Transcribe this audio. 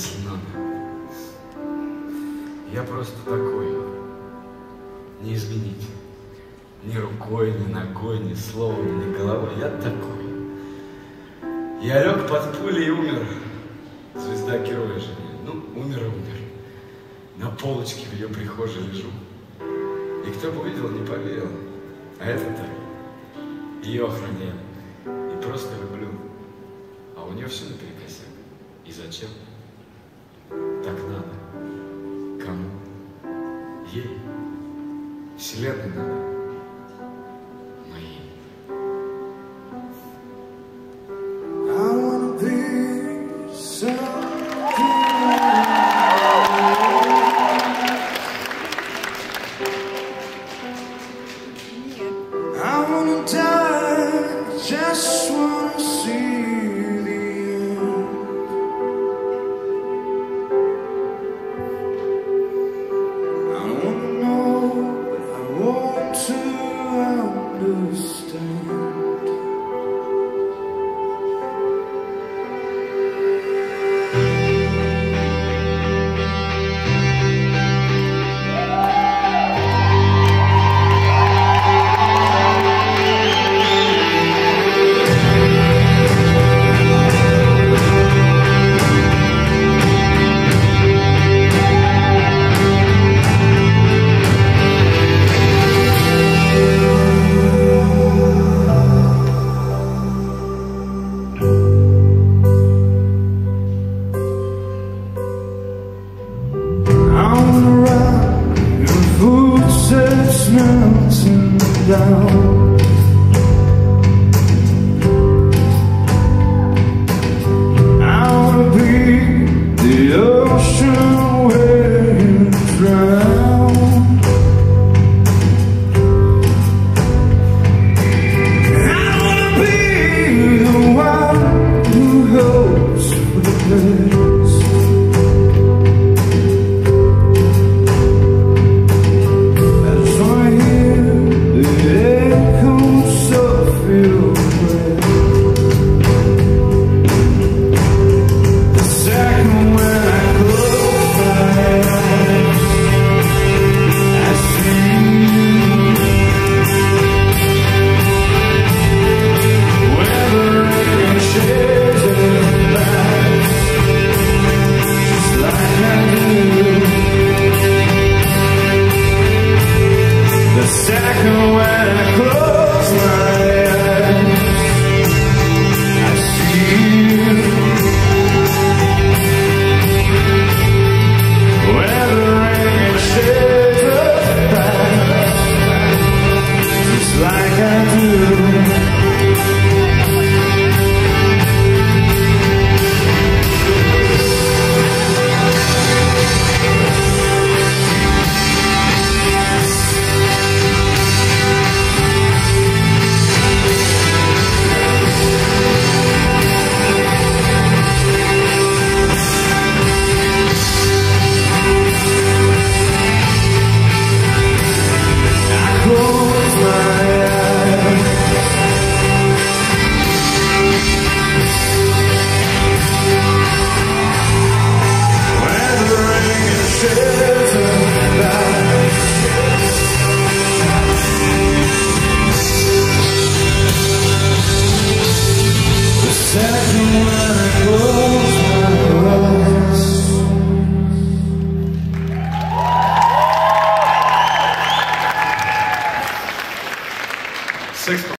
если надо. Я просто такой. Не изменить. Ни рукой, ни ногой, ни словом, ни головой. Я такой. Я лег под пулей и умер. Звезда героя же. Ну, умер умер. На полочке в ее прихожей лежу. И кто бы увидел, не поверил. А это так. Ее охраняю. И просто люблю. А у нее все наперекосяк. И зачем? Вселенной надо. dancing down. Second